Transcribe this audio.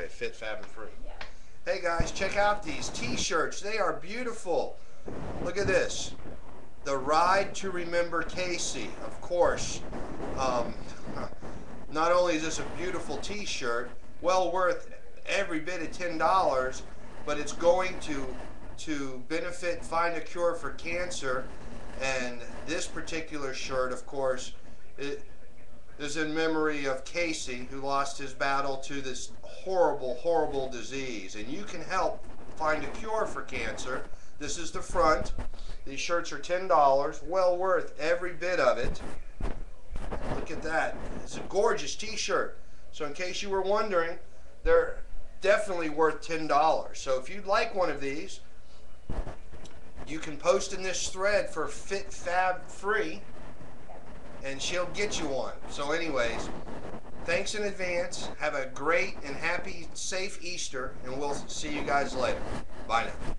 Okay, fit, fab, and free. Hey guys, check out these t-shirts. They are beautiful. Look at this. The Ride to Remember Casey, of course. Um, not only is this a beautiful t-shirt, well worth every bit of $10, but it's going to to benefit Find a Cure for Cancer. And this particular shirt, of course, it is in memory of Casey, who lost his battle to this horrible, horrible disease. And you can help find a cure for cancer. This is the front. These shirts are $10, well worth every bit of it. Look at that. It's a gorgeous t-shirt. So in case you were wondering, they're definitely worth $10. So if you'd like one of these, you can post in this thread for Fit Fab Free and she'll get you one. So anyways, thanks in advance. Have a great and happy, safe Easter, and we'll see you guys later. Bye now.